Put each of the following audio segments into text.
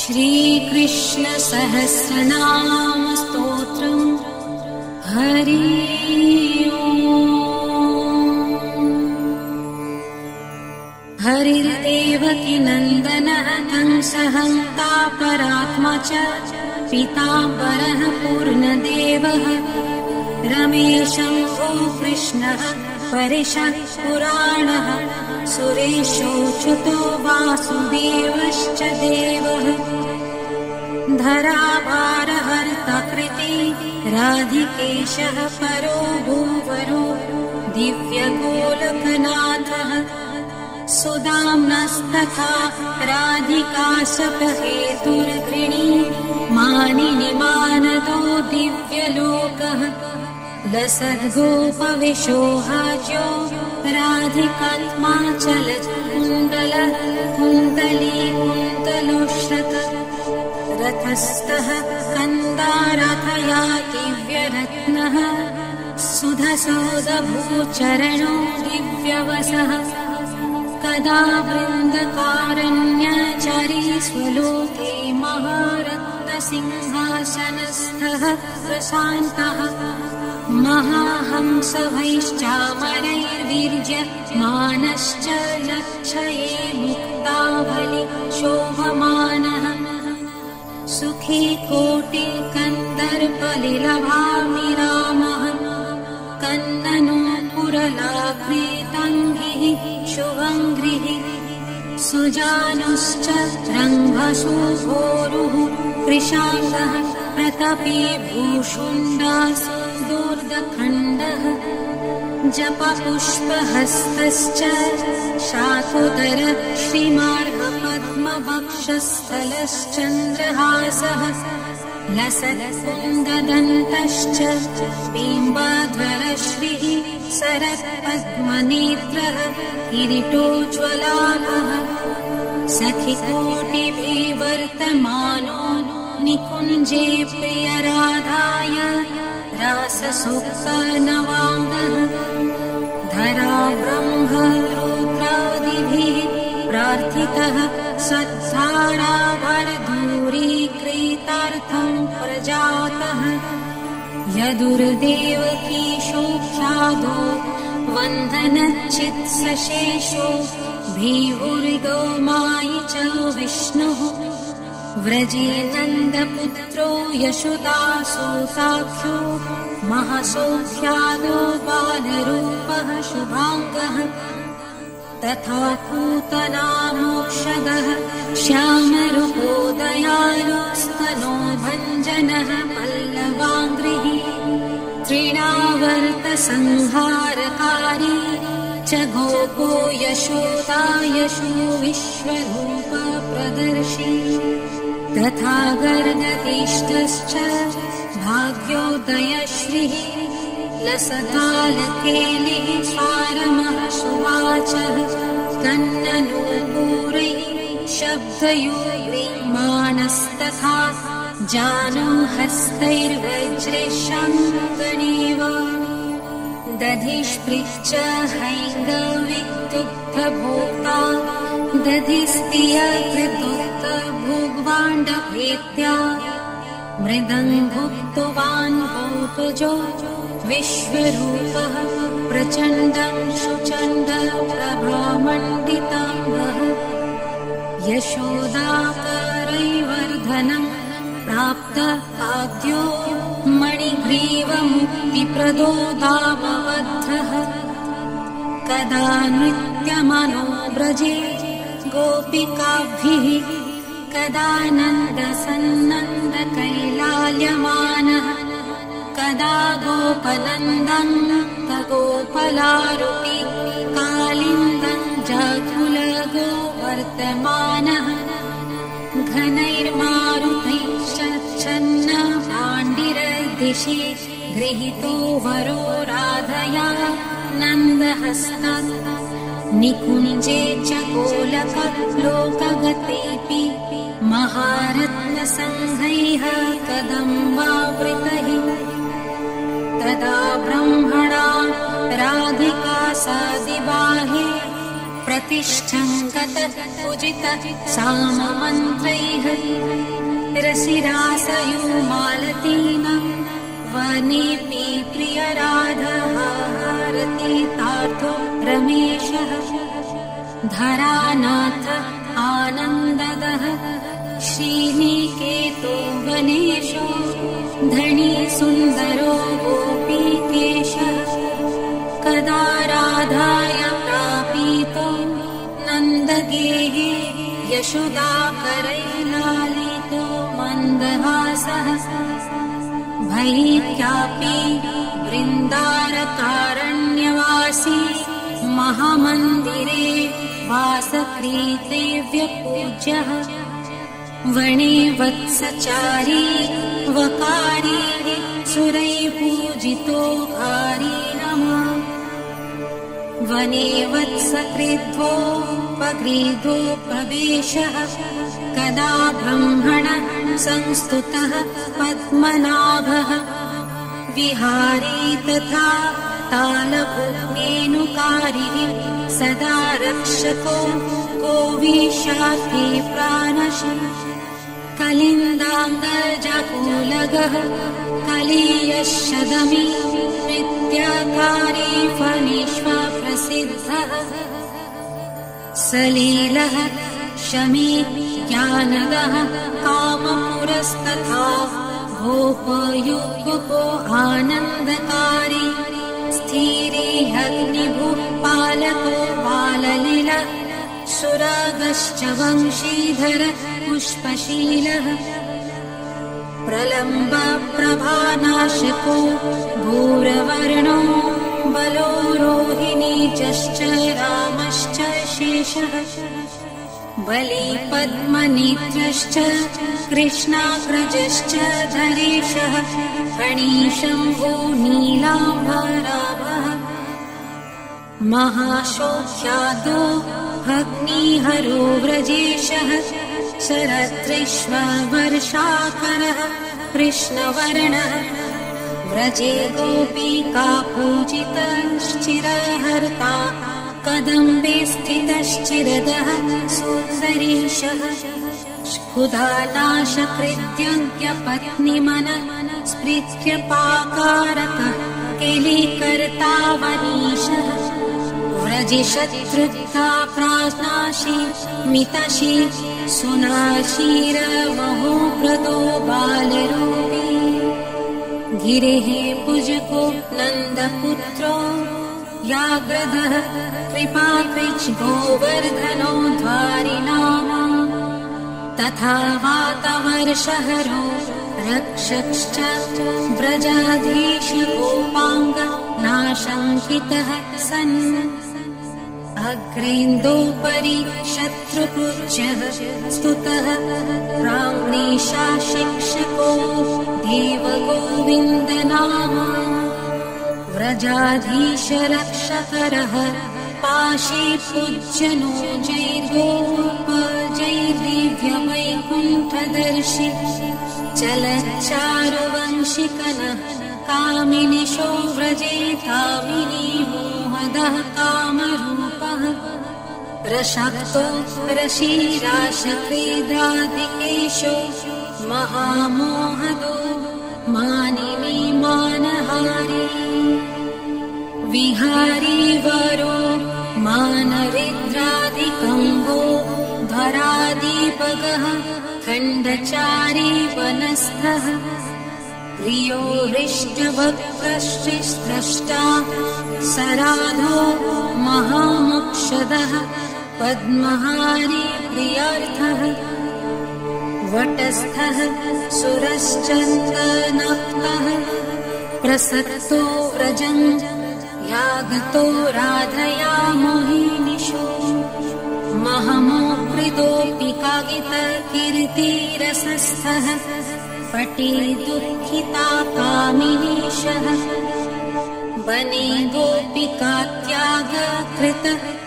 श्रीकृष्णसहस्रनामस्तोत्रम् हरि हरिर्देवकी नन्दनः कंसहन्ता परात्मा च पिता परः पूर्णदेवः। रमेशं वो कृष्णः परिषः पुराणः सुरेशोच्युतो वासुदेवश्च देवः। धराभारहर्तकृति राधिकेशः परो भूवरो दिव्यगोलकनाथः। सुदाम्नस्तथा राधिकाशपहेतुर्गृणी मानिनि मानदो दिव्यलोकः लसद्गोपविशोहाज्यो राधिकात्मा चलत्कुण्डल कुन्दली कुन्तलोश्रत रथस्थः कन्दारथया दिव्यरत्नः सुधसोदभूचरणो दिव्यवसः। कदा वृन्दकारण्यचरी स्वलोके महारत्नसिंहासनस्थः प्रशान्तः महाहंसभैश्चामरैर्वीर्य मानश्च लक्षये मुक्तावलि शोभमानः। सुखी कोटिकन्दर्पलिलभामि रामः कन्दनो पुरलाघ्रेतङ्गिः शुभङ्घ्रिः सुजानुश्च रङ्गशुभोरुः। कृशाङ्गः प्रतपी भूषुण्डासु दूर्दखण्डः जपपुष्पहस्तश्च शाकुदर श्रीमार्गपद्मभक्षस्थलश्चन्द्रहासः लसत्कुन्ददन्तश्च बिम्बाध्वरश्रीः सरत्पद्मनेत्रः किरीटोज्ज्वलाभः सखिकोटिभिवर्तमानो निकुञ्जे प्रियराधाय राससुक्तनवाङ्गः धरा ब्रह्मरुद्रादिभिः प्रार्थितः सत्साराभरदूरीकृतार्थम् प्रजातः। यदुर्देवकीशोख्यादो वन्दनचित्सशेषो भीहुर्गो मायि च विष्णुः व्रजे नन्दपुत्रो यशुदासोसाख्यो महसोख्यादो बालरूपः शुभाङ्गः। तथा पूतनामोक्षदः श्यामरूपोदयालोस्तनो भञ्जनः पल्लवाङ्घ्रिः तृणावर्तसंहारकारी च गोपो यशोदा यशो विश्वरूपप्रदर्शी तथा गर्गतिष्ठश्च भाग्योदयश्रीः लसतालकेलिः सारमः सुवाचः कन्ननूपूरैः शब्दयोमानस्तथा जानो हस्तैर्वज्रेशङ्गणेव दधिस्पृच्च हैङ्गविक्तुग्धभोक्ता दधिस्तियकृदुग्धभोग्वाण्डभेत्या मृदङ्गुक्तवान् भूतजो विश्वरूपः प्रचण्डम् सुचण्डप्रभामण्डिताङ्गः यशोदाकरैवर्धनम् प्राप्त आद्यो। मणिग्रीवमुक्तिप्रदो दामबद्धः। कदा नृत्यमनो व्रजे गोपिकाभिः कदा नन्दसन्नन्दकैलाल्यमानः कदा गोपनन्दम् गोपलारुपि कालिन्दम् जाकुलगो वर्तमानः घनैर्मारुतैश्चन्न पाण्डिरदिशि गृहीतो वरो राधया नन्दहस्तात्। निकुञ्जे च गोलकलोकगतेऽपि महारत्नसङ्घैः कदम्बावृतैः। तदा ब्रह्मणा राधिका सादिबाहे प्रतिष्ठम् गत पूजित साममन्त्रैः। रसिरासयो मालतीनम् वनेऽपि प्रियराधहारति तार्थो रमेशः। धरानाथ आनन्ददः श्रीनिकेतो गणेशो धनी सुन्दरो गोपीकेश कदा राधाय प्रापीतो नन्दगेहे यशोदाकरैलालितो मन्दहासः। भैत्यापि वृन्दारकारण्यवासी महामन्दिरे वासक्रीतेव्यपूज्यः वणे वत्सचारी वकारी सुरै पूजितो हारी नमः। वने वत्सकृत्वोपग्रीतो प्रवेशः कदा ब्रह्मण संस्तुतः पद्मनाभः। विहारी तथा तालपुण्येनुकारिः सदा रक्षको को विशाति प्राणश कलिन्दाङ्गजकूलगः कलीयशदमि नित्यकारी फणीष्व प्रसिद्धः सलीलः शमी ज्ञानदः कामपुरस्तथा भोपयुगुपो आनन्दकारी स्थिरीहग्निभुः पालको बाललील सुरागश्च वंशीधर पुष्पशीलः। प्रलम्ब प्रभानाशको भूरवर्णो बलो रोहिणी चश्च रामश्च शेषः। बली पद्मनेत्रश्च कृष्णाग्रजश्च धरेशः फणीशम्भो नीलाम्बराभः महाशोख्यादो भग्निहरो व्रजेशः शरदृश्ववर्षाकरः कृष्णवर्णः व्रजे गोपिका पूजितश्चिरहर्ता कदम्बे स्थितश्चिरदः सुन्दरीशः। पाकारकः केलीकर्ता वनीशः व्रजिशत्रुता प्राश्नाशी मितशी सुनाशीरमहोव्रतो बालरूपी। गिरेः पुजको नन्दपुत्रो याग्रधः कृपाकृच् गोवर्धनो द्वारिणामा तथा वातवर्षहरो रक्षश्च व्रजाधीशगोपाङ्ग नाशङ्कितः सन् अग्रेन्दोपरि शत्रुपुज्यः स्तुतः प्राङ्णीशा शिक्षको देवगोविन्दनामा। व्रजाधीशरक्षकरः पाशी पूज्यनो जैर्गोपजैर्दिव्यवैकुण्ठदर्शि चलच्चारुवंशिकनः कामिनिशो व्रजे कामिनी मोहदः कामरूपः रशक्तो रशीराशक्रीदादिकेशो महामोहदो मानिनी मानहारी। विहारी वरो मानरिद्रादिकम्बो धरादीपगः खण्डचारी वनस्थः प्रियो हृष्टभक्तश्चिस्रष्टा सराधो महामुक्षदः पद्महारी प्रियार्थः वटस्थः सुरश्चन्दनक्तः प्रसक्तो व्रजन् यागतो राधया मोहिनिषु महमोकृतोऽपि कागितकीर्तिरसस्थः पटे दुःखिता कामिनीशः वने गोपिकात्यागकृत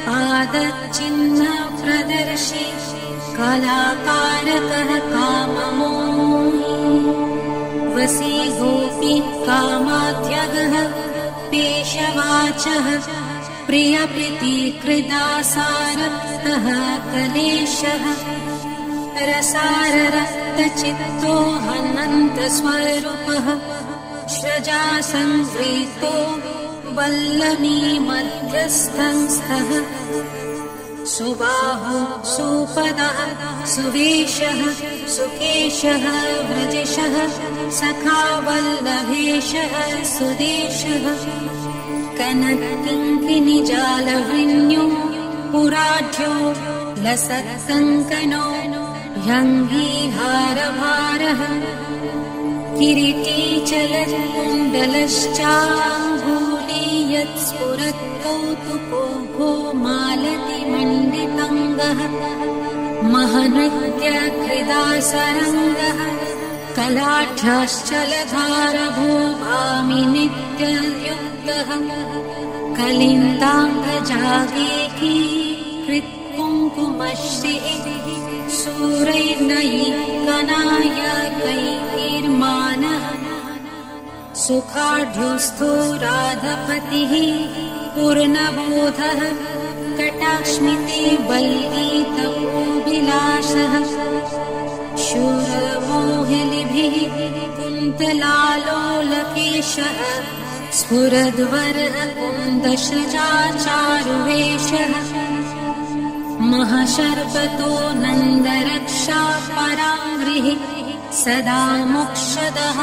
पादचिह्न प्रदर्शि कलाकारकः काममोहि। वसी गोपी कामात्यगः पेशवाचः प्रियप्रीतिकृदासारक्तः कलेशः रसाररक्तचित्तो हनन्तस्वरूपः संवृतो वल्लमी मध्यस्थंस्थः सुबाहु सुपदः सुवेशः सुकेशः व्रजशः सखा वल्लभेशः सुदेशः। कनकिङ्किनिजालवृण्यो पुराढ्यो लसत्सङ्कनो ह्यङ्गीहारभारः किरीटी चलकुण्डलश्चाङ्गूली यत् भो मालतिमण्डितङ्गः महनृत्यकृदासरङ्गः कलाढ्याश्चलधारभो भामि नित्ययुक्तः कलिन्दाङ्गजागेकी कृत्कुङ्कुमश्री सूरैर्नयि कनाय कैर्मानः सुखाढ्योस्थो राधपतिः पूर्णबोधः कटाक्ष्मिति बल्गीतपोभिलाषः शूरमोहिलिभिः कुन्तलालोलकेशः स्फुरद्वरः कुन्दशजाचारुवेशः महशर्पतो नन्दरक्षा पराङ्ग्रिः सदा मोक्षदः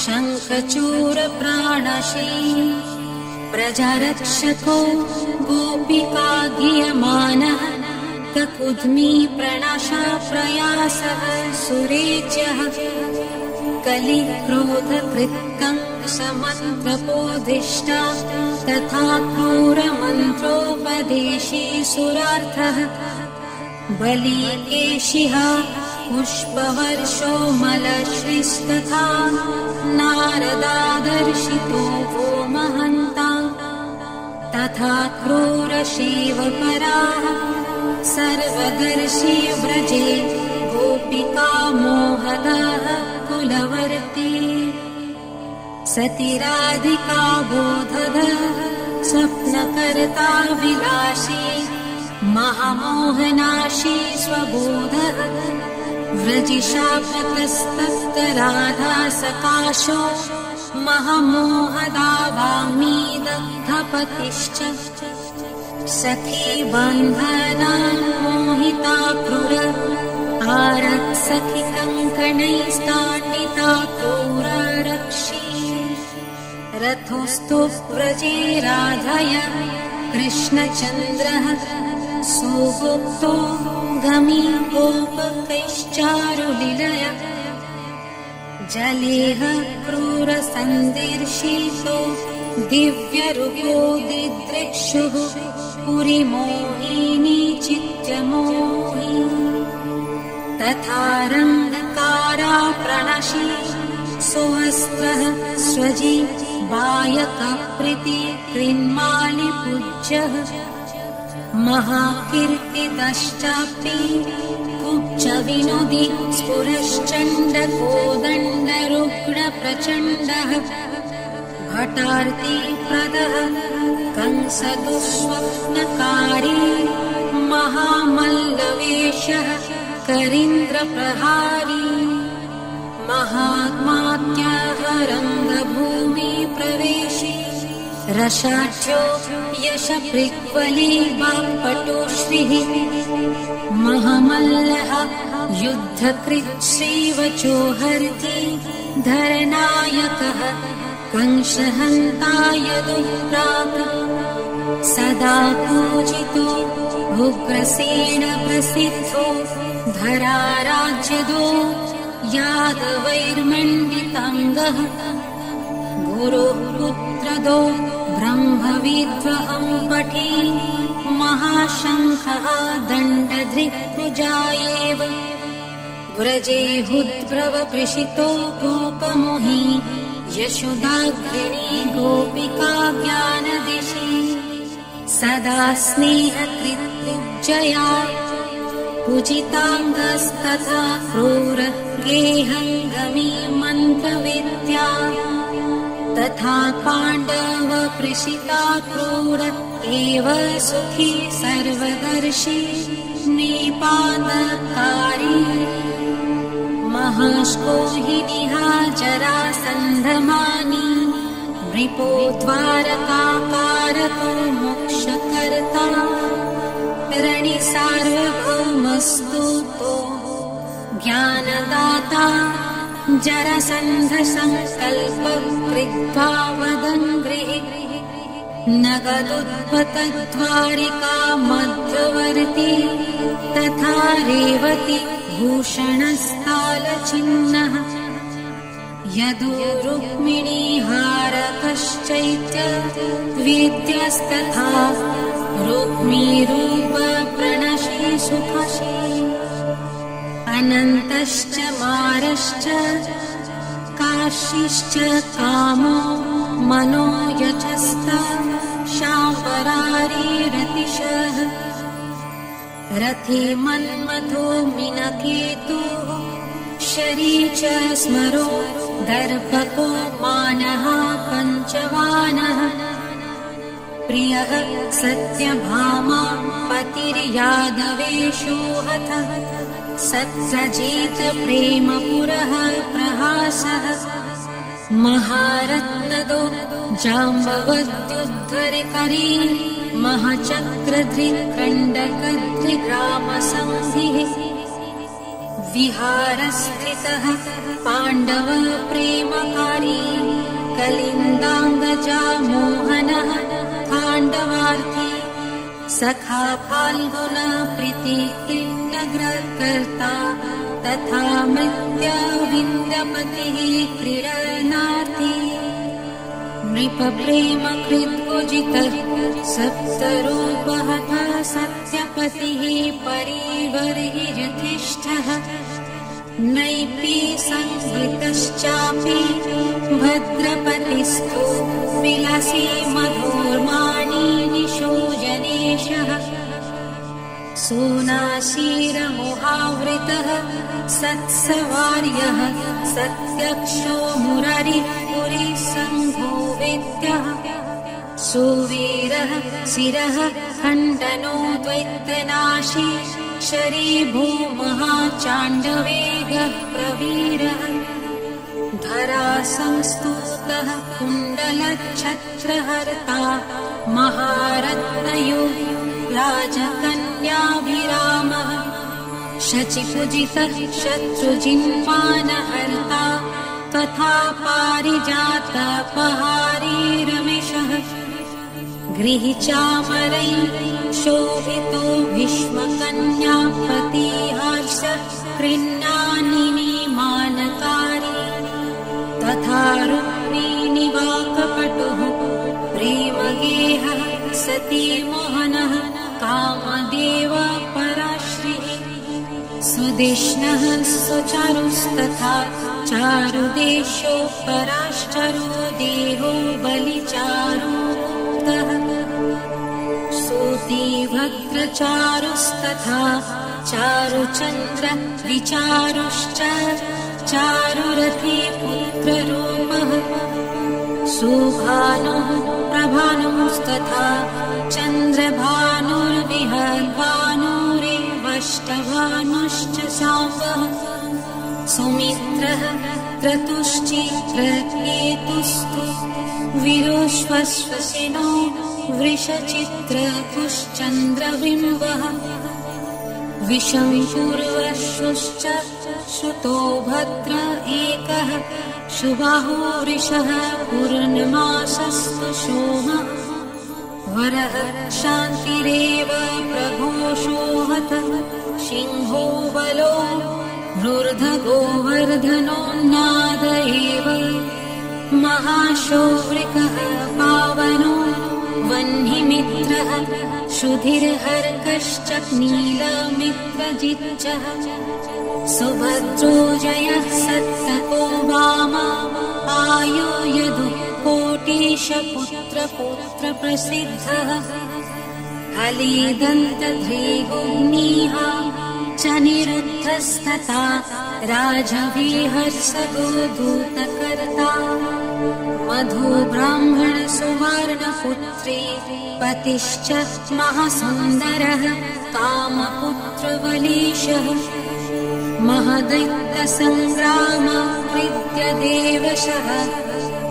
शङ्खचूरप्राणशी प्रजारक्षको गोपिका गीयमानः ककुद्मी प्रणाशा प्रयासः सुरेच्यः कलिक्रोधकृत्कङ्क्षमन्त्रपोधिष्टा तथा क्रूरमन्त्रोपदेशी सुरार्थः। बलीकेशिः पुष्पवर्षो मलश्रीस्तथा नारदादर्शितो वो महन्ता। तथा क्रूरशिवपराः सर्वदर्शी व्रजे गोपिका मोहदः कुलवर्ती। स्वप्नकर्ता विलाशी महामोहनाशी स्वबोधः व्रजिशापकस्तराधा सकाशो। महमोहदावामीदग्धपतिश्च सखी बन्धनान् मोहिता आरक्सखि क्रूररक्षी रथोस्तु व्रजे राधय कृष्णचन्द्रः सुगुप्तो गमी गोपकैश्चारुलीलय जलेह क्रूरसन्दिर्षितो दिव्यरूपो दिदृक्षुः पुरिमोहिनी चित्यमोहि तथा रङ्गकारा प्रणशी सुवस्त्रः स्वजी बायकप्रीति कृन्मालिपूज्यः महाकीर्तितश्चापि कुब्ज विनोदि स्फुरश्चण्डकोदण्डरुग्णप्रचण्डः भटार्तिप्रदः कंसदुःस्वप्नकारी महामल्लवेशः करीन्द्रप्रहारी महात्मात्यः रङ्गभूमि प्रवेशि रसाढ्यो यशपृक्वली वाक्पटुश्रीः महामल्लः युद्धकृत् श्रीवचोहर्ति धरनायकः कंशहन्ताय दुप्राक् सदा पूजितो उग्रसेन प्रसिद्धो धराराज्यदो यादवैर्मण्डिताङ्गः। गुरुः पुत्रदो ब्रह्मविद्वहं पठे महाशङ्खः दण्डधृक्भुजा एव व्रजे हुद्भ्रवपृषितो गोपमुहि यशोदाग्रिणी गोपिका ज्ञानदिशि। सदा स्नेहकृत्युज्जया पूजिताङ्गस्तथा क्रूरगेहङ्गमी मन्त्रविद्या तथा पाण्डवपृषिता क्रूर एव सुखी सर्वदर्शी निपादकारी महस्को हि जरासन्धमानी नृपो द्वारकाकारको मोक्षकर्ता रणि सार्वभौमस्तु तो ज्ञानदाता जरसन्धसङ्कल्प कृत्वा वदङ्गृहि नगदुद्भतद्वारिका मध्यवर्ती तथा रेवति भूषणस्थालचिह्नः। यदो रुक्मिणीहारकश्चैत्य वेद्यस्तथा रुक्मीरूपप्रणशी सुखशी। अनन्तश्च मारश्च काशीश्च कामो मनो यचस्त रथे मन्मथो मिनकेतुः शरी च स्मरो दर्पको मानः पञ्चवानः प्रियः सत्यभामा पतिर्यादवेशो हतः। प्रेमपुरः प्रहासः। महारत्नदो जाम्बवद्युद्धरिकरी महचक्रधृकण्डकधृग्रामसंधिः विहारस्थितः पाण्डव प्रेमकारी कलिन्दाङ्गजा सखा फाल्गुन प्रीतिग्रकर्ता तथा मृत्याविन्द्रपतिः क्रीडनार्थी। नृपप्रेम कृत्कुजितः सप्तरूपः सत्यपतिः परिवर्हि यथिष्ठः नैपी संस्कृतश्चापि भद्रपतिस्थो विलसी मधुर्माणी निशोजनेशः सोनाशीरमुहावृतः सत्सवार्यः सत्यक्षो मुररिपुरी सङ्घो वेद्यः सुवीरः शिरः खण्डनो द्वैत्यनाशी शरीभो महाचाण्डवेगः प्रवीरः। धरा संस्तूतः कुण्डलच्छत्रहर्ता महारत्नयो राजकन्याभिरामः शचिपुजितः शत्रुजिन्मानहर्ता तथा पारिजातपहारी रमेशः गृहिचामरै शोभितो भीष्मकन्यापतिहार्ष कृन्नानिनि मानकारी तथा रुक्मिणिवाकपटुः प्रेमगेहः सती मोहनः कामदेव पराश्रिः सुदिष्णः सुचारुस्तथा चारुदेशो पराश्चरो देहो बलिचारुतः भद्रचारुस्तथा चारुचन्द्र विचारुश्च चारुरथी पुत्ररूपः सुभानुः प्रभानुस्तथा चन्द्रभानुर्विहर्भानुरेवष्टभानुश्च साम्बः सुमित्रः क्रतुश्चित्रकेतुस्तु विरोश्वश्वसिनो वृषचित्रकुश्चन्द्रबिम्बः विशंशुर्वश्वश्च श्रुतो भद्र एकः। शुबाहुरिषः पूर्णमासस्तु सोम वरः शान्तिरेव प्रघोषोऽहत सिंहो बलो वृर्धगोवर्धनोन्नाद एव महाशौवृकः पावनो वह्निमित्रः शुधिर्हर्कश्च नीलमित्रजिच्चः। सुभद्रो जयः सत्तको वामा आयो यदु कोटिशपुत्रपुत्रप्रसिद्धः हलिदन्तध्रीगुग्नीहा च निरुद्धस्तथा राजविहर्षगो दूतकर्ता मधुब्राह्मण सुवर्णपुत्री पतिश्च महासुन्दरः कामपुत्रवलीशः महदैत्यसङ्ग्राम विद्यदेवशः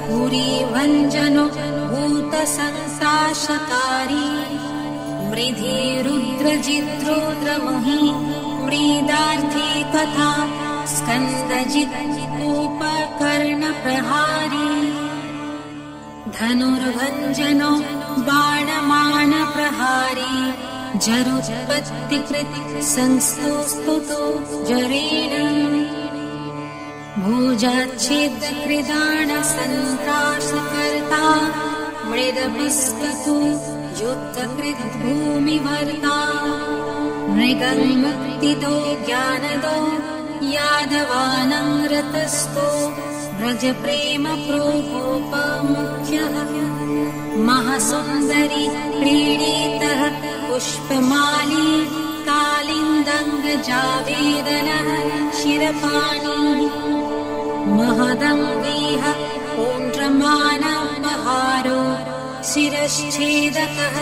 पुरीभञ्जनो भूतसंसाशकारी मृधि रुद्रजिद्रोद्रमही मृदार्थी कथा स्कन्दजित्कोपकर्णप्रहारी धनुर्भञ्जनो बाणमाणप्रहारी जरुत्पत्तिकृत् संस्तुतो जरेण। भुजाच्छेदकृदाणसन्त्रासकर्ता मृदपिस्तु युद्धकृद्भूमिभर्ता मृगन्मुक्तितो ज्ञानदो यादवानङ्रतस्थो व्रजप्रेम प्रोगोपमुख्यः महासुन्दरी क्रीडितः पुष्पमाली कालिन्दङ्गजावेदनः शिरपाणि। महदङ्गीह पौण्ड्रमानमहारो शिरश्छेदकः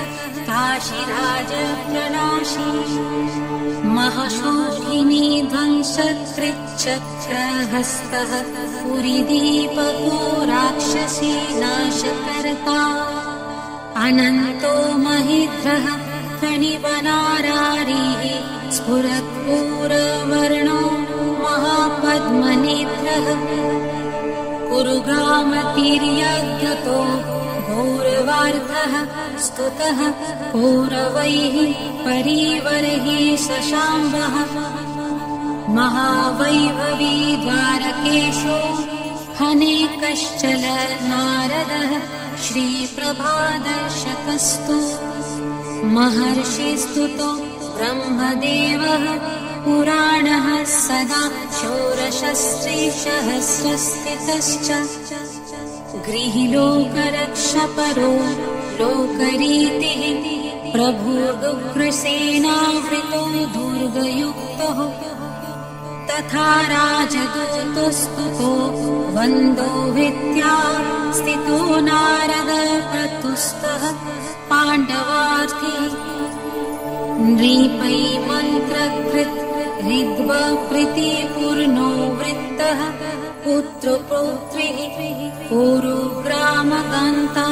काशिराजप्रणाशी। महशोहिनी ध्वंसकृच्छक्रहस्तः पुरीदीपको राक्षसी नाशकर्ता। अनन्तो महिध्रः फणिवनारारिः स्फुरत्पूरवर्णो महापद्मनेत्रः। कुरुग्रामतिर्यज्ञतो गौरवार्थः स्तुतः कौरवैः परिवर्हि शशाम्बः। महावैभवी द्वारकेशो हने कश्चल नारदः श्रीप्रभादर्शकस्तु। महर्षिस्तुतो ब्रह्मदेवः पुराणः सदा गृहिलोकरक्षपरो लोकरीतिः प्रभुदुग्रसेनावृतो दुर्गयुक्तः तथा राजदूतस्तुतो वन्दो विद्या स्थितो नारद प्रतुस्तः पाण्डवार्थी। नृपै मन्त्रकृत् हृद्वप्रीतिपूर्णो वृत्तः पुत्रपौत्रिः कुरुग्रामकान्ता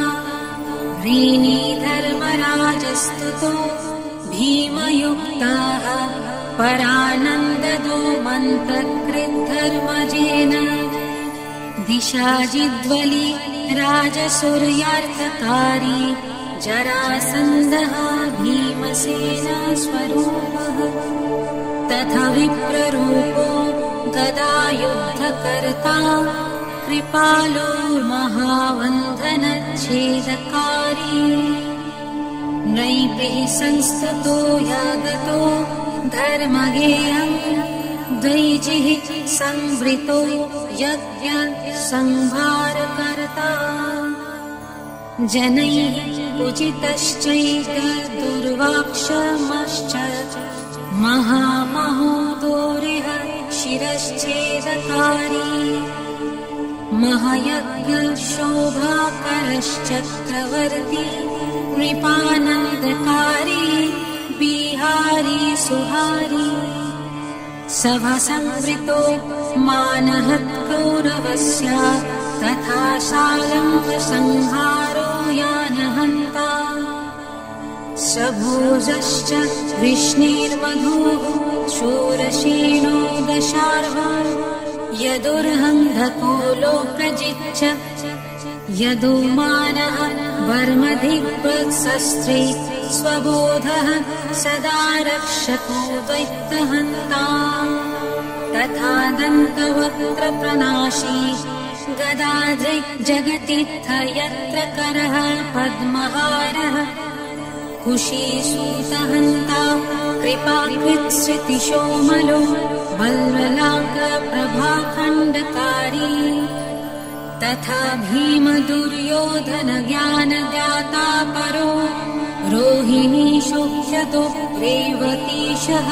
ह्रीणी धर्मराजस्तुतो भीमयुक्ताः परानन्ददो मन्त्रकृद्धर्मजेन दिशाजिद्वली राजसूर्यार्थकारी जरासन्दः भीमसेना स्वरूपः तथा विप्ररूपो गदायुद्धकर्ता कृपालो महावन्धनच्छेदकारी। नैभिः संस्तुतो यागतो धर्मगेयम् द्वैजिः संवृतो यज्ञ संहारकर्ता। जनैः उचितश्चैक दुर्वाक्षमश्च महामहोदोरिह शिरश्चेदकारी। महयज्ञशोभाकरश्चक्रवर्ती नृपानन्दकारी बिहारी सुहारी। सभसंवृतो मानहत्कौरवस्य तथा शालम्बसंहारो यानहन्ता सभोजश्च विष्णीर्मधुः शूरशीणो दशार्वा यदुर्हन्धको लोकजिच्च यदुमानः वर्मधिग्वत्सस्त्रे स्वबोधः सदा रक्षको द्वैतहन्ता तथा दन्तवक्त्रप्रनाशी गदादृग्जगतित्थ यत्र करः पद्महारः कुशीसूतहन्ता कृपाकृत्स्मृतिशोमलो बल्वलाकप्रभाखण्डकारी तथा भीमदुर्योधनज्ञानदाता परो रोहिणी शोक्ष्यतो रेवतीशः।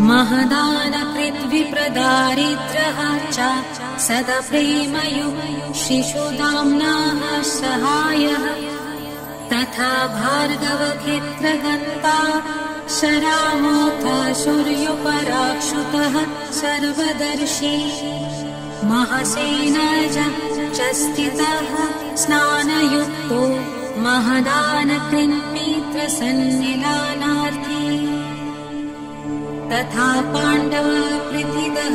महदानकृद्विप्रदारिद्रः च। सदा प्रेमयु। शिशुदाम्नाः सहायः तथा भार्गवक्षेत्रगन्ता शरामोऽथ सूर्योपराक्षुतः सर्वदर्शी। महसेन च स्थितः स्नानयुक्तो महदानकृन्मित्रसन्निलानार्थी तथा पाण्डवप्रथितः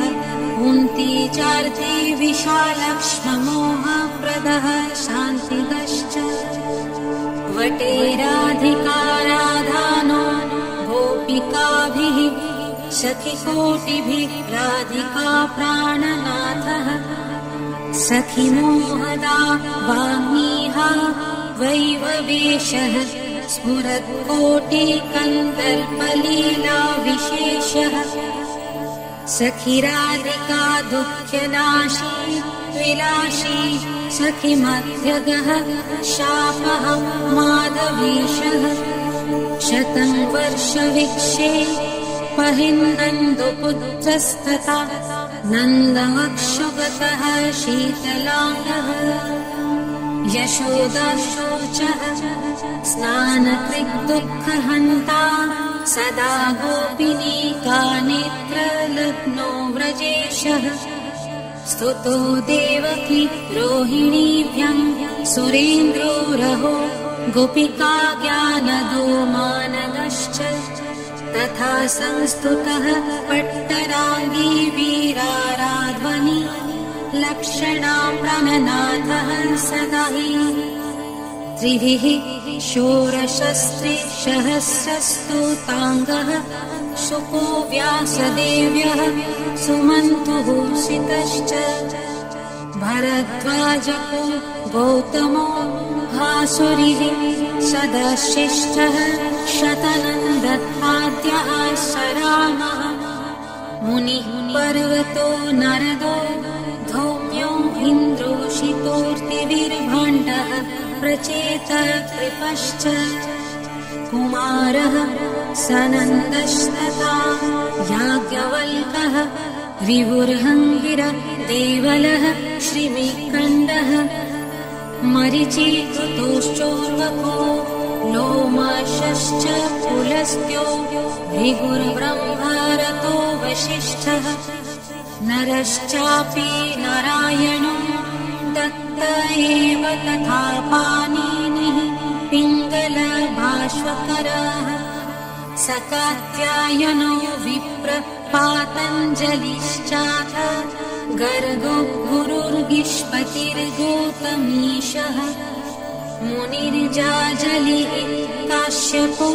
कुन्ती चार्थे विशालक्ष्ममोहप्रदः शान्तिदश्च वटेराधिकाराधानो गोपिकाभिः सखिकोटिभिः राधिका प्राणनाथः सखिमोहदा वाङ्मीहा वैववेशः स्फुरत्कोटिकन्दर्पलीलाविशेषः सखिराधिका दुःख्यनाशी विलाशी सखिमध्यगः शापः माधवीशः। शतं वर्षविक्षे पहिन्नन्दुपुत्रस्तथा नन्दमक्षुगतः शीतलाङ्गः यशोदशोचः स्नानकृग्दुःखहन्ता सदा गोपिनी का नेत्रलग्नो व्रजेशः। स्तुतो देवकी रोहिणीभ्यम् सुरेन्द्रो रहो गोपिका ज्ञानदो मानगश्च। तथा संस्तुतः पट्टराङ्गी वीराराध्वनि लक्षणा प्रणनाथः सदा हि त्रिभिः शोरशस्त्रिसहस्रस्तुताङ्गः शुको व्यासदेव्यः सुमन्तुः सितश्च भरद्वाजको गौतमो भासुरिः सदशिष्टः शतनन्दत्पाद्यः सरामः मुनिः पर्वतो नरदो धौम्यो इन्द्रोषितोर्तिभिर्भाण्डः प्रचेत कृपश्च। कुमारः सनन्दस्तथा याज्ञवल्कः विवुर्हङ्गिर देवलः श्रीमिकण्डः। मरिचीकृतोश्चोर्वको लोमाशश्च पुलस्त्यो भृगुर्ब्रह्मरतो वसिष्ठः नरश्चापि नारायणो दत्त एव तथा पाणिनिः पिङ्गलभाष्वकरः। सकात्यायनो विप्र पातञ्जलिश्चाथ गर्गो गुरुर्गिष्पतिर्गोतमीशः मुनिर्जाजलिः काश्यपो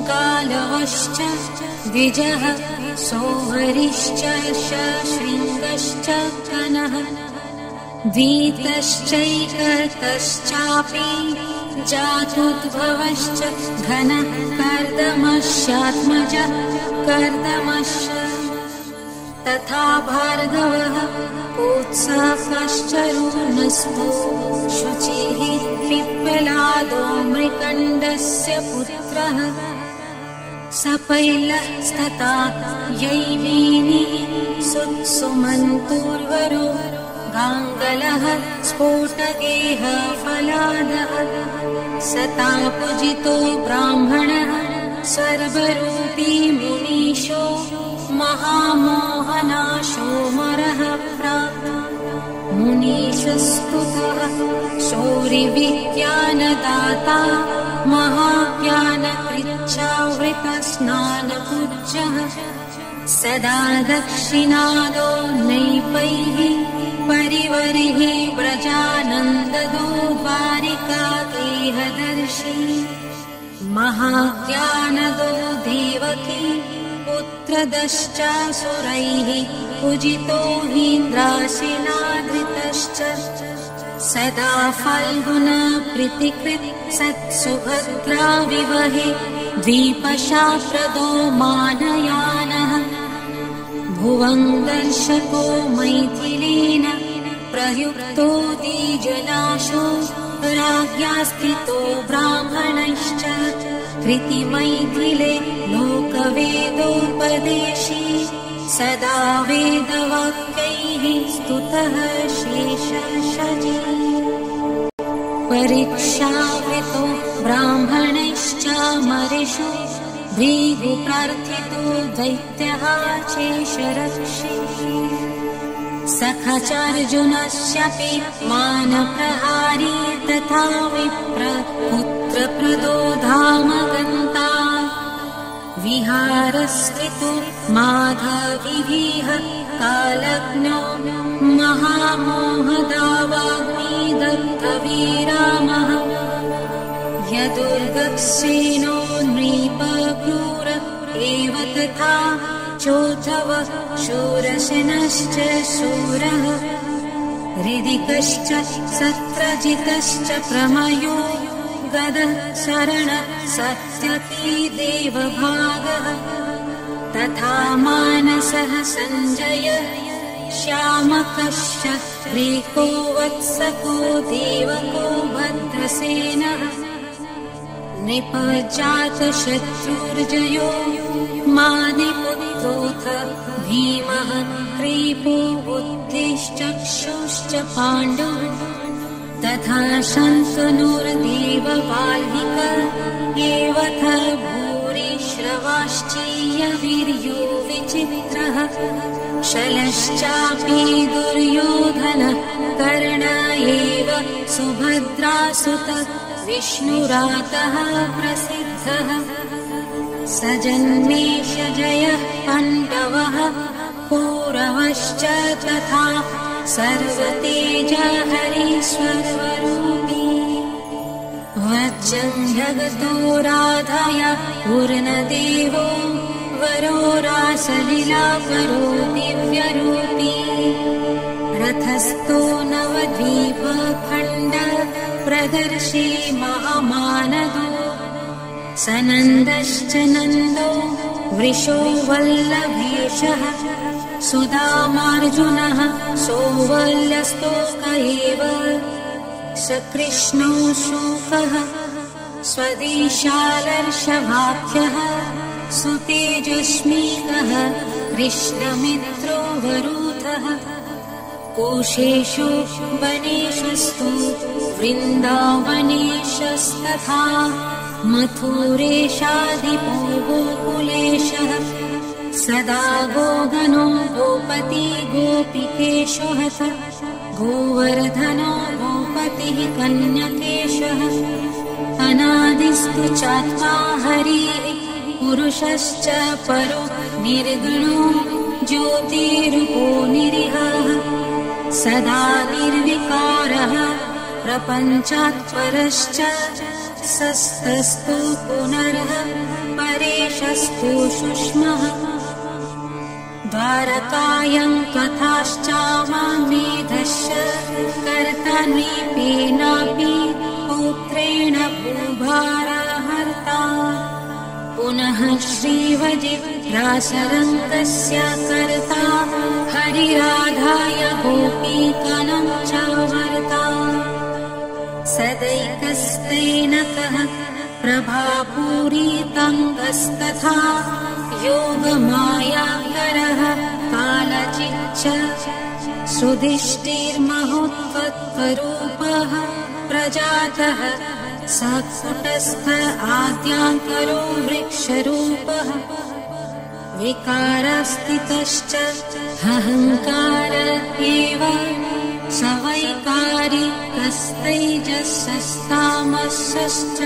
गालवश्च द्विजः सोहरिश्च शृङ्गश्च कनः। द्वीतश्चैकतश्चापि जातुद्भवश्च घनः कर्दमश्चात्मज कर्दमश्च। तथा भार्गवः उत्साहश्चरूनस्तु शुचिः पिप्पलादो मृकण्डस्य पुत्रः सपैलस्तथा यैवीनि सुत्सुमन्तुर्वरो गाङ्गलः स्फोटगेह फलादः सता पूजितो ब्राह्मणः सर्वरूपी मुनीशो महामोहनाशोमरः प्राप्त मुनीशस्तुतः शौरिविज्ञानदाता महाज्ञानकृच्छावृतस्नानपूज्यः। सदा दक्षिणादो नैपैः परिवरिः व्रजानन्ददो द्वारिका गेहदर्शी महाज्ञानदो देवकी पुत्रदश्चासुरैः पूजितो हीन्द्राशिनाधृतश्च। सदा फाल्गुन प्रीतिकृत् सत्सुभद्रा विवहे द्वीपशाप्रदो मानयानः। भुवं दर्शको मैथिलेन प्रयुक्तो द्विजनाशो राज्ञा स्थितो ब्राह्मणश्च लोक वेदोपदेशी सदा वेदवाक्यैः स्तुतः शेषजी परीक्षावृतो ब्राह्मणैश्चामरिषु भृगुप्रार्थितो दैत्यः शेषरक्षि सखचार्जुनस्यपि मानप्रहारी तथा विप्र पुत्रप्रदो धामगन्ता विहारस्थितो माधविः कालग्नो महामोहदावाग्निदत्तवीरामः यदुर्गसेनो नृपक्रूर एव तथा चोचव शूरशनश्च शूरः हृदिकश्च सत्रजितश्च प्रमयो गदः शरण सत्यपि देवभागः। तथा मानसः सञ्जय। श्यामकश्च श्रीको वत्सको देवको भद्रसेनः। नृपजातशत्रुर्जयो मानिपुत्रोऽथ भीमः। क्रीपो बुद्धिश्चक्षुश्च पाण्डव तथा शन्तनुर्देवबाल्हिक एवथ भूरि श्रवाश्चीयवीर्यो विचित्रः शलश्चापि दुर्योधन कर्ण एव सुभद्रासुत विष्णुरातः प्रसिद्धः। स जन्मेश जयः पाण्डवः कौरवश्च तथा सर्वतेज हरीश्वररूपी वज्रम् जगतो राधाय पूर्णदेवो वरो रासलीला परो दिव्यरूपी। रथस्थो नवद्वीपखण्ड प्रदर्शी महामानदो। सनन्दश्च नन्दो वृषो वल्लभेशः सुदामार्जुनः सोवल्लस्तोक एव स कृष्णो शोकः स्वदेशालर्षभाख्यः कृष्णमित्रो वरूथः कोशेषु वनेशस्तु वृन्दावनेशस्तथा मथुरेशाधिपो गोकुलेशः सदा गोगनो गोपति गोपिकेशोऽथ गोवर्धनो गोपतिः कन्यकेशः। अनादिस्तु चात्मा हरिः पुरुषश्च परो निर्गुणो ज्योतिरूपो निरिहः। सदा निर्विकारः प्रपञ्चात् परश्च सस्तस्तु पुनरः परेशस्तु शुष्मः द्वारकायम् कथाश्चामामेधश्च कर्ता नृपेनापि पुत्रेण भूभारहर्ता। पुनः श्रीवजिरासरङ्गस्य कर्ता हरिराधाय गोपीकनम् च वर्ता सदैकस्तेनकः प्रभापूरितङ्गस्तथा योगमायाकरः कालचिच्च सुधिष्ठिर्महोत्पत्वरूपः प्रजातः। सत्कुटस्थ आद्याङ्करो वृक्षरूपः। विकारस्थितश्च अहङ्कार एव। स वैकारिकस्तैजसस्तामसश्च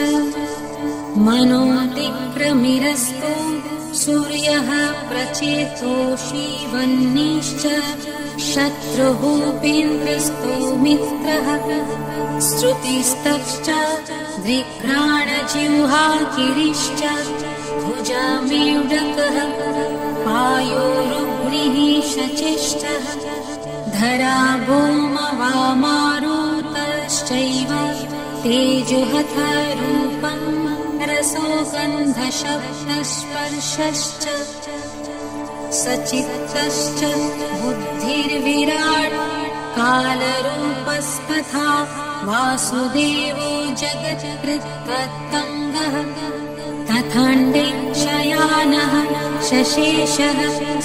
मनोतिक्रमिरस्तु सूर्यः प्रचेतो शिवन्निश्च शत्रुभूपेन्द्रस्तो मित्रः श्रुतिस्तश्च दिघ्राणजिह्वागिरिश्च भुजामेडकः पायोरुग्निः शचिष्टः धरा भूमवामारुतश्चैव तेजुहथ रूपम् रसो गन्धशब्दस्पर्शश्च सचित्तश्च बुद्धिर्विराट् कालरूपस्तथा वासुदेवो जगत्कृत्तङ्गः तथाण्डे शयानः शशेषः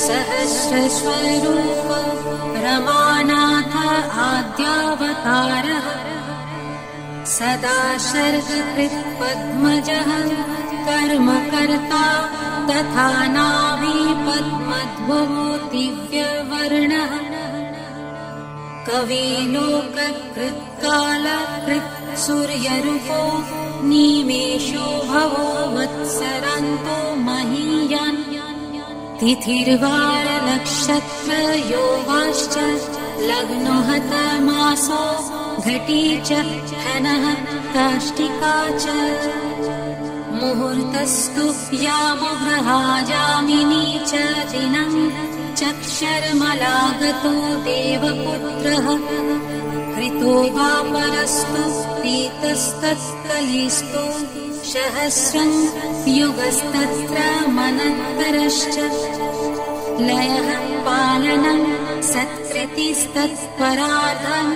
सहस्रस्वरूप रमानाथ आद्यावतारः सदा शर्गकृत्पद्मजः कर्मकर्ता तथा दिव्यवर्णः कविलोककृत्कालकृत् सूर्यरूपो निमेषो भवो वत्सरान्तो महीयान्। तिथिर्वारनक्षत्रयोगाश्च लग्नो हतमासो घटी च धनः काष्टिका च। मुहूर्तस्तु यामुग्रहाजामिनी च दिनम् चक्षर्मलागतो देवपुत्रः। कृतो वा परस्तु पीतस्तत्कलिस्तु सहस्रम् युगस्तत्र मनन्तरश्च लयः पालनम् सत्कृतिस्तत्पराधम्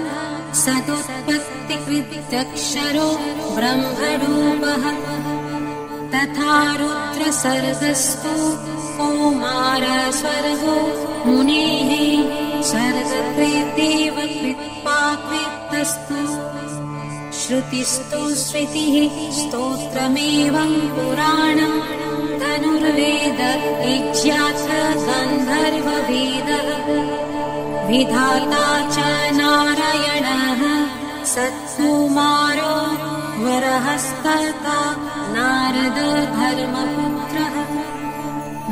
सदुत्पत्तिकृत्यक्षरो ब्रह्मरूपः तथा रुद्रसर्गस्तु कौमारस्वर्गो मुनेः स्वर्गकृतेव कृत्पाकृतस्तु श्रुतिस्तु श्रुतिः स्तोत्रमेवम् पुराणम् धनुर्वेद इज्यात्र गन्धर्ववेदः विधाता च नारायणः सत्कुमारो वरहस्तता नारद धर्मपुत्रः।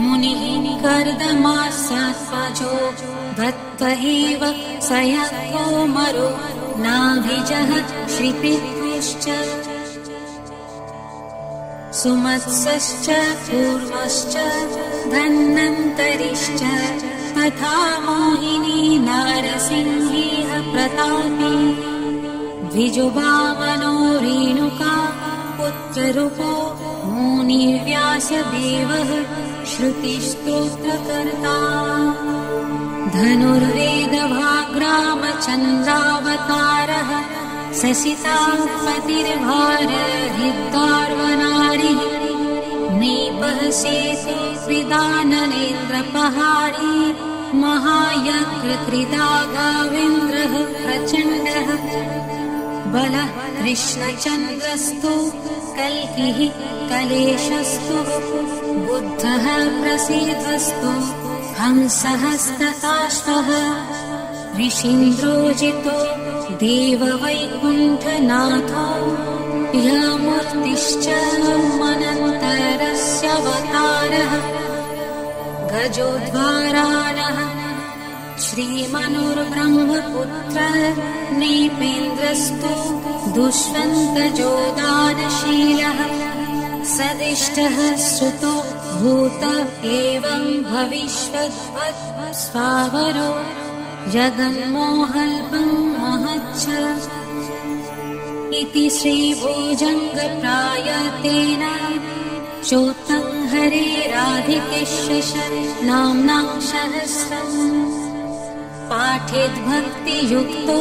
मुनिः कर्दमासत्वजो दत्त एव स यः कोमरो नाभिजः श्रीपितुश्च सुमत्सश्च कूर्मश्च धन्वन्तरिश्च तथा मोहिनी नारसिंहीह प्रतापी। द्विजुबामनो रेणुका पुत्ररूपो मुनिव्यासदेवः श्रुतिस्तोत्रकर्ता। धनुर्वेदभाग्रामचन्द्रावतारः ससिता पतिर्भारहितार्वनारिः नीपः सेतु विदाननेन्द्रपहारी महायकृकृदागाविन्द्रः प्रचण्डः। बलः कृष्णचन्द्रस्तु कल्किः कलेशस्तु बुद्धः प्रसीदस्तु हंसहस्तताश्वः ऋषीन्द्रोजितो देववैकुण्ठनाथो यमूर्तिश्च मनन्तरस्यवतारः गजोद्वाराणः श्रीमनुर्ब्रह्मपुत्र नीपेन्द्रस्तु दुष्वन्तजोदानशीलः सदिष्टः श्रुतो भूत एवम् भविष्यद्वत् स्वावरो जगन्मोहल्पम् महच्च इति श्रीभोजङ्गप्रायतेन चोत्तम् हरे राधिकेश नाम्नाम् सहस्रम्। पाठेद्भक्तियुक्तो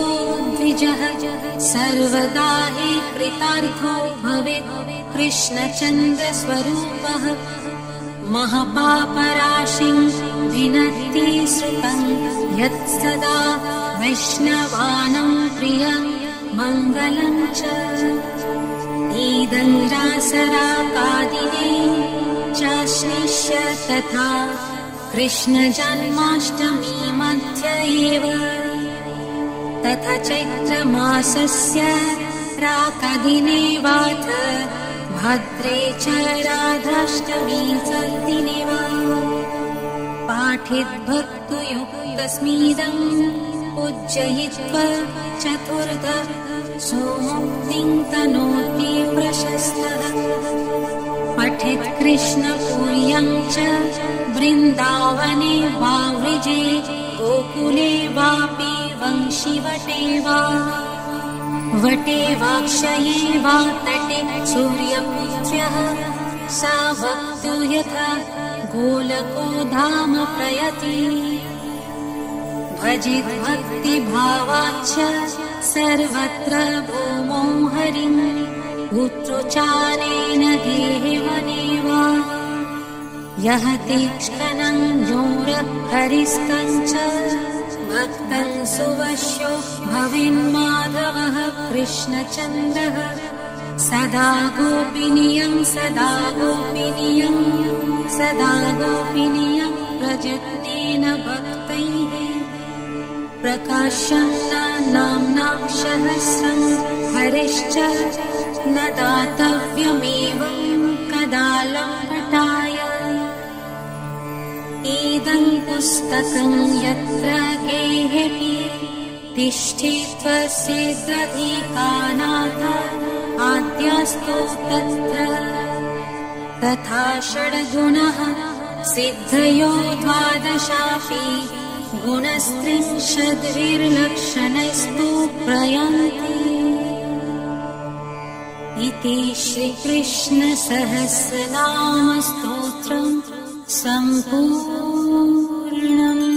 द्विजः सर्वदा हि कृतार्थो भवेत्। कृष्णचन्द्रस्वरूपः महापापराशिम् विनति श्रुतम् यत्सदा वैष्णवानम् प्रियम् मङ्गलम् च ईदङ्गासराकादिने चाश्लिष्य तथा कृष्णजन्माष्टमी मध्य एव। तथा चैत्रमासस्य प्राकदिने वाथ भद्रे च राधाष्टमी सदिने वा। पाठिद्भक्तुयुक्तस्मिदम् पूजयित्वा चतुर्थ सोमुक्तिम् तनोति प्रशस्तः पठित् च वृन्दावने वा वृजे गोकुले वापि वंशिवटे वा वटे वाक्षये वा तटे सूर्यपुत्र्यः सा भक्तु यथा गोलको धाम प्रयति भजित् भक्तिभावाच्च सर्वत्र भूमो हरिम् पुत्रोचारेण देवनेव यः तीक्ष्णम् जोरहरिस्तञ्च भक्तम् सुवश्यो भविन्माधवः कृष्णचन्द्रः। सदा गोपिनियम् सदा गोपिनियम् सदा गोपिनियम् प्रजत्नेन भक्तैः प्रकाशम् नाम्ना सहस्रम् हरिश्च न दातव्यमेवम् कदालं पटाय इदम् पुस्तकम् यत्र गेहेऽपि तिष्ठित्वसेद्रधिकानाथ आद्यास्तो तत्र तथा षड्गुणः सिद्धयो द्वादशापि गुणस्त्रिंशद्विर्लक्षणस्तु प्रयान्ति। इति श्रीकृष्णसहस्रनामस्तोत्रम् सम्पूर्णम्